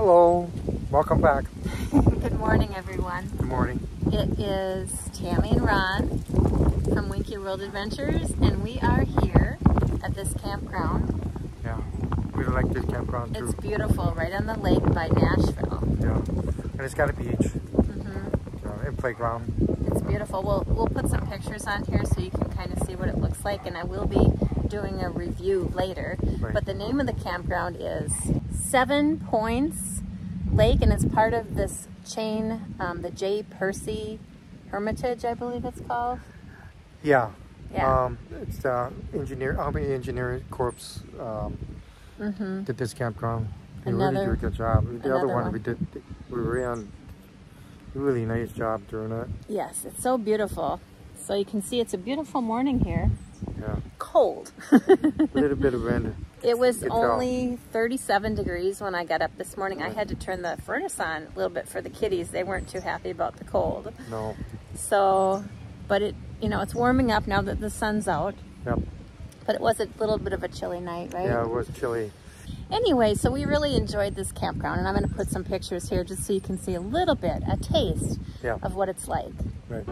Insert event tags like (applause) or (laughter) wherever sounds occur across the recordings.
Hello, welcome back. (laughs) Good morning, everyone. Good morning. It is Tammy and Ron from Weinke World Adventures, and we are here at this campground. Yeah, we like this campground too. It's beautiful, right on the lake by Nashville. Yeah, and it's got a beach hmm uh, and playground. It's beautiful. We'll, we'll put some pictures on here so you can kind of see what it looks like, and I will be doing a review later. Right. But the name of the campground is Seven Points Lake, and it's part of this chain, um, the J. Percy Hermitage, I believe it's called. Yeah. Yeah. Um, it's the engineer, Army Engineering Corps um, Mm-hmm. did this campground. They really Another- did a good job. The other one, one. we did, we were in really nice job doing it. Yes, it's so beautiful. So you can see it's a beautiful morning here. Yeah, Cold. (laughs) a little bit of wind. It was only 37 degrees when I got up this morning. I had to turn the furnace on a little bit for the kitties. They weren't too happy about the cold. No, So, but it, you know, it's warming up now that the sun's out. yep. But it was a little bit of a chilly night, right? Yeah, it was chilly. Anyway, so we really enjoyed this campground, and I'm going to put some pictures here just so you can see a little bit, a taste Yeah, of what it's like. right.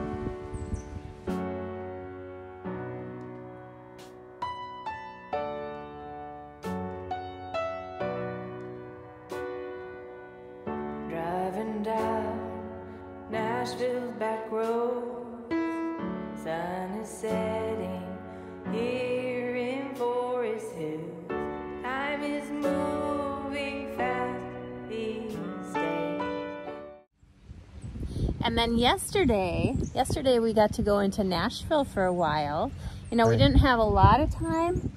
Nashville's back roads, sun is setting here in Forest Hills. Time is moving fast these days. And then yesterday, yesterday we got to go into Nashville for a while. You know, we didn't have a lot of time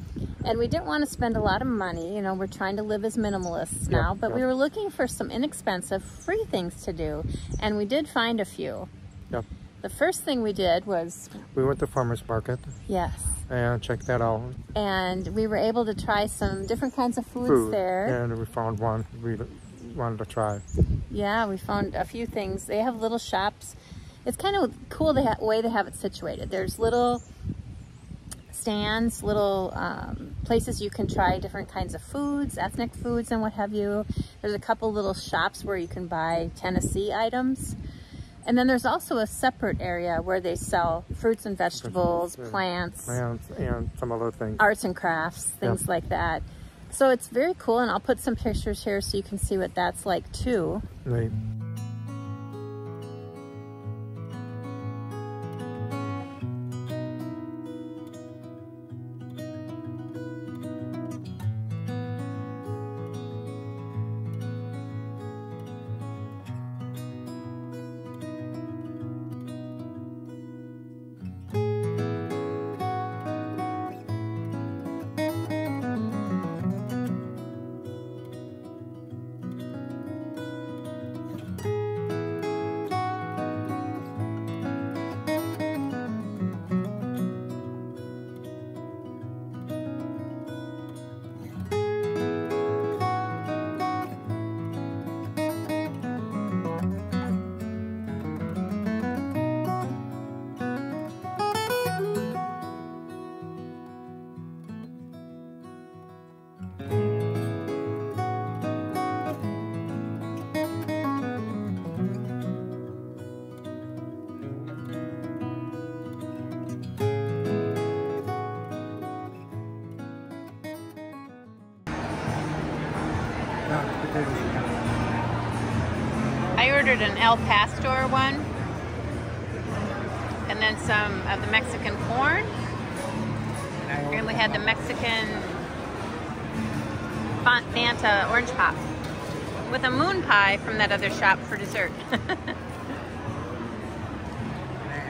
and we didn't want to spend a lot of money. You know, we're trying to live as minimalists now, but we were looking for some inexpensive, free things to do. And we did find a few. Yep. The first thing we did was, We went to farmer's market yes, and checked that out. and we were able to try some different kinds of foods Food, there. and we found one we wanted to try. Yeah, we found a few things. They have little shops. It's kind of cool the way they have it situated. There's little stands, little um, places you can try different kinds of foods, ethnic foods, and what have you. There's a couple little shops where you can buy Tennessee items. And then there's also a separate area where they sell fruits and vegetables, plants, Plants and some other things. arts and crafts, things like that. So it's very cool, and I'll put some pictures here so you can see what that's like too. Right. Ordered an El Pastor one, and then some of the Mexican corn, and we had the Mexican Fanta orange pop with a moon pie from that other shop for dessert. (laughs)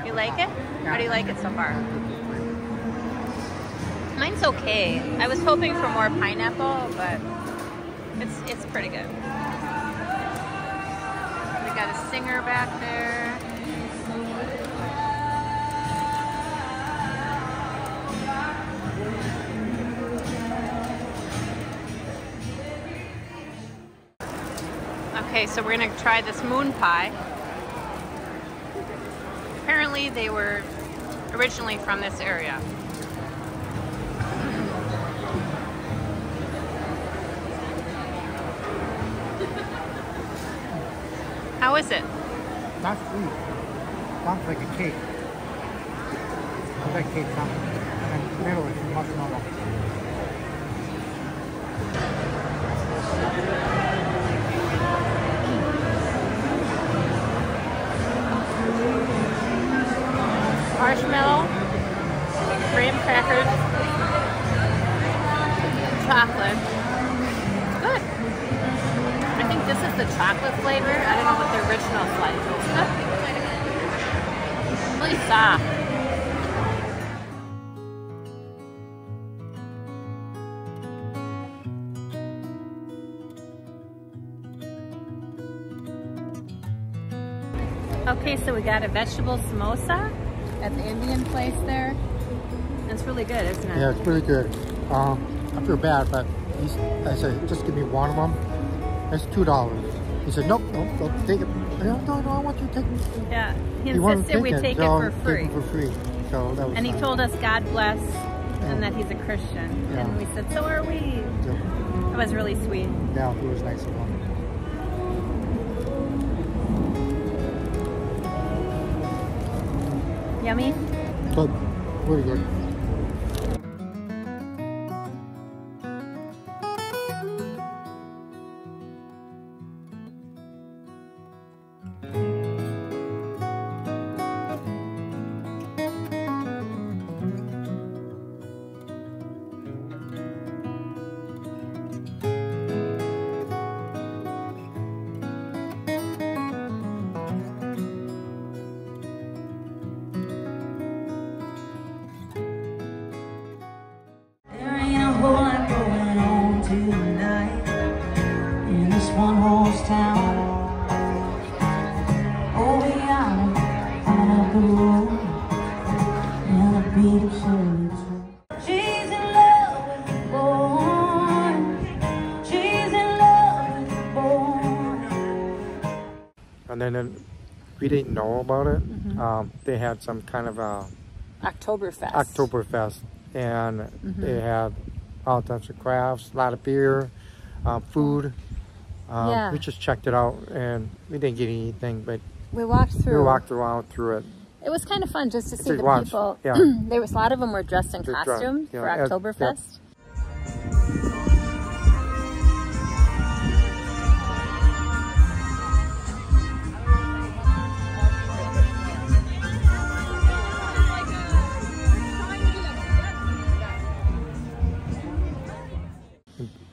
you like it? How do you like it so far? Mine's okay. I was hoping for more pineapple, but it's it's pretty good. A singer back there. Okay, so we're gonna try this moon pie. Apparently they were originally from this area. How is it? Not sweet. Sounds like a cake. I like cake sounds. And middle is marshmallow. Marshmallow, graham crackers, chocolate. The chocolate flavor. I don't know what the original flavor is. Really soft. Okay, so we got a vegetable samosa at the Indian place there. It's really good, isn't it? Yeah, it's really good. Um, I feel bad, but I said, just give me one of them. It's two dollars. He said, nope, nope, don't take it. No, no, no, I want you to take it. Yeah, he He insisted we take it so for free. it for free. So that was And he told us God bless and that he's a Christian. Yeah. And we said, so are we. Yeah, It was really sweet. yeah, it was nice of him. Yummy? Good, really good. One horse town. Oh, beyond on the road and a beat of service. She's in love with the boy. She's in love with the boy. And then, then we didn't know about it. Mm-hmm. Um, they had some kind of a Oktoberfest. Oktoberfest, and Mm-hmm. they had all types of crafts, a lot of beer, uh, food. Um, Yeah. We just checked it out, and we didn't get anything, but We walked through. we walked around through it. It was kind of fun just to see the watch, people. yeah. (clears throat) there was a lot of them were dressed in They're dressed, costume yeah, for Oktoberfest.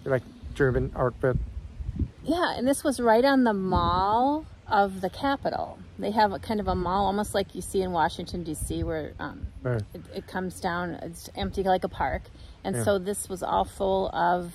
Like German outfit. Yeah, and this was right on the mall of the Capitol. They have a kind of a mall, almost like you see in Washington D.C., where um, Right. it, it comes down. It's empty like a park, and Yeah. so this was all full of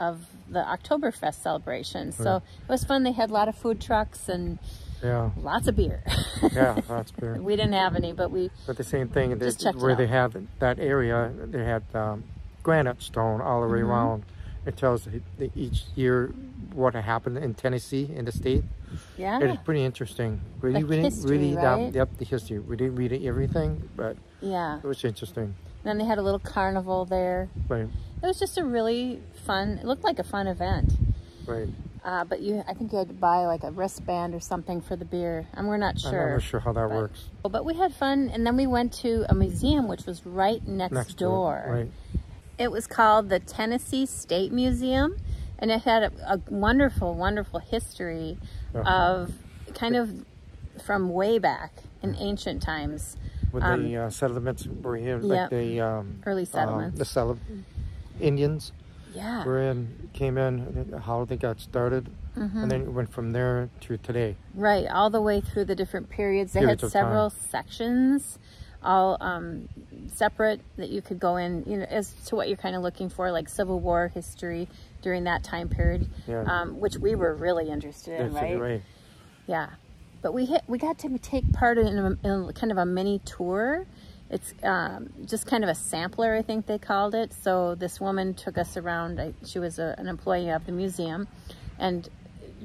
of the Oktoberfest celebration. So it was fun. They had a lot of food trucks and Yeah, lots of beer. (laughs) yeah, that's beer. (laughs) we didn't have any, but we But the same thing, they, Just it where they had that area, they had um, granite stone all the way Mm-hmm. around. It tells each year what happened in Tennessee, in the state. yeah. It is pretty interesting. Really, Like we didn't history, really, right? yep, the history. We didn't read everything, but Yeah. it was interesting. then they had a little carnival there. Right, It was just a really fun. It looked like a fun event. right. Uh, but you, I think you had to buy like a wristband or something for the beer, and we're not sure. I'm not sure how that but- works. But we had fun, and then we went to a museum which was right next, Next door. right. It was called the Tennessee State Museum, and it had a, a wonderful, wonderful history Yeah. of kind of from way back in ancient times. With Um, the uh, settlements were here, yep. like the um, Early um, settlements. the settle- Indians Yeah. were in, came in, how they got started, Mm-hmm. and then it went from there to today. Right, all the way through the different periods. They Periods had several sections, all um, separate that you could go in, you know, as to what you're kind of looking for, like Civil War history during that time period, Yeah. um, which we were really interested in, right? right. Yeah, but we hit, we got to take part in a, in kind of a mini tour. It's um, just kind of a sampler, I think they called it. So this woman took us around. I, she was a, an employee of the museum, and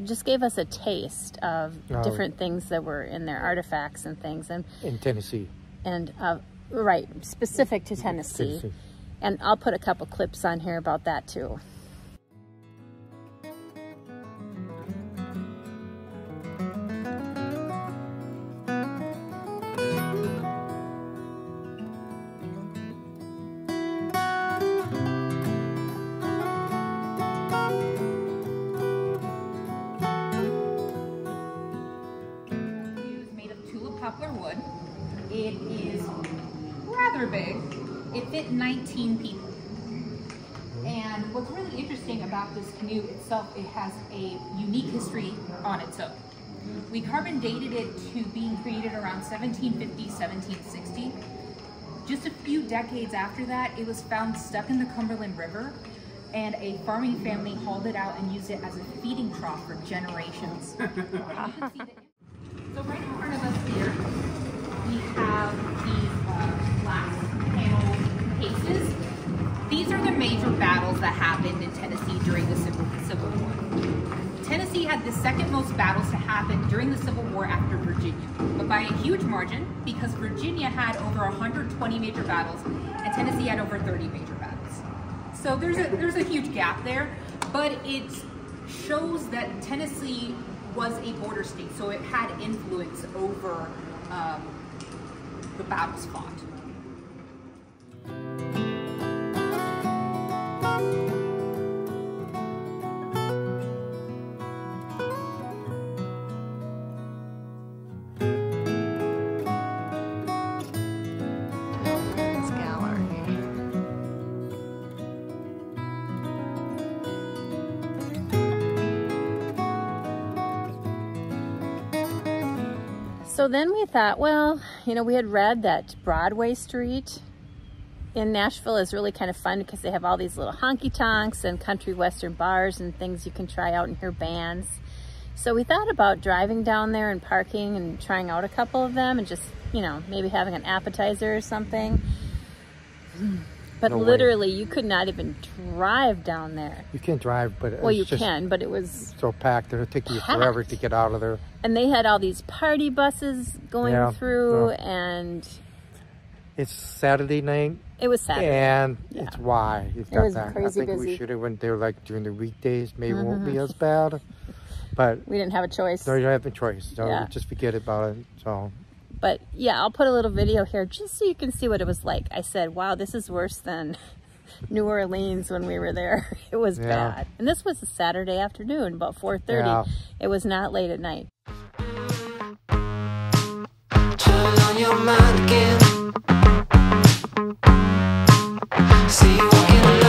just gave us a taste of Oh. different things that were in their artifacts and things, and In Tennessee. And uh, right specific to Tennessee. Tennessee. And I'll put a couple clips on here about that too. Rather big. It fit 19 people. And what's really interesting about this canoe itself, it has a unique history on its own. We carbon dated it to being created around 1750, 1760. Just a few decades after that, it was found stuck in the Cumberland River, and a farming family hauled it out and used it as a feeding trough for generations. You can see the- so right in front of us here, we have major battles that happened in Tennessee during the Civil, Civil War. Tennessee had the second most battles to happen during the Civil War after Virginia, but by a huge margin because Virginia had over 120 major battles and Tennessee had over 30 major battles. So there's a there's a huge gap there, but it shows that Tennessee was a border state, so it had influence over um, the battles fought. So then we thought, well, you know, we had read that Broadway Street in Nashville is really kind of fun because they have all these little honky tonks and country western bars and things you can try out and hear bands. So we thought about driving down there and parking and trying out a couple of them and just, you know, maybe having an appetizer or something. Hmm. But No way. literally, you could not even drive down there. You can't drive, but Well, it's you can, but it was, so packed. It'll take you forever to get out of there. and they had all these party buses going Yeah, through, yeah. and It's Saturday night, it was Saturday. and Yeah. it's why you've It got was that. crazy I think busy. Mm-hmm. we should have went there like during the weekdays. Maybe it won't be as bad, but We didn't have a choice. no, you don't have a choice. So Yeah. just forget about it. So But yeah, I'll put a little video here just so you can see what it was like. I said, wow, this is worse than (laughs) New Orleans when we were there. (laughs) It was Yeah. bad. And this was a Saturday afternoon, about 4.30. Yeah. It was not late at night. Turn on your mind again. See you walking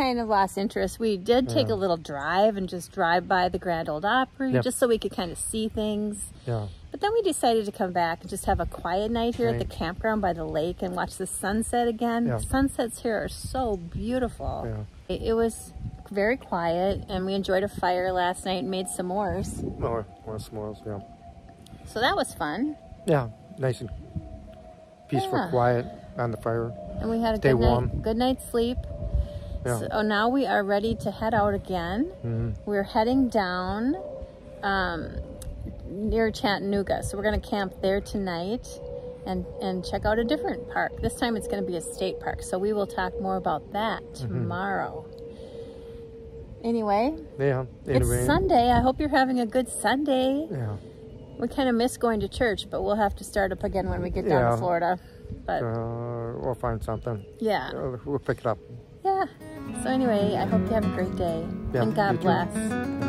kind of lost interest. We did take Yeah. a little drive and just drive by the Grand Ole Opry Yep. just so we could kind of see things. yeah, But then we decided to come back and just have a quiet night here at the campground by the lake and watch the sunset again. Yeah. Sunsets here are so beautiful. Yeah. It, it was very quiet and we enjoyed a fire last night and made s'mores. more more s'mores. Yeah, So that was fun. yeah, nice and peaceful, Yeah. quiet on the fire. And we had a Stay good warm. night good night's sleep. Yeah. So now we are ready to head out again. Mhm. We're heading down um, near Chattanooga. So we're going to camp there tonight and, and check out a different park. This time it's going to be a state park. So we will talk more about that Mm-hmm. tomorrow. Anyway, Yeah. it's Sunday. I hope you're having a good Sunday. Yeah. We kind of miss going to church, but we'll have to start up again when we get down Yeah. to Florida. But Uh, we'll find something. yeah, we'll pick it up. yeah. So anyway, I hope you have a great day. Yeah, and God you too. bless.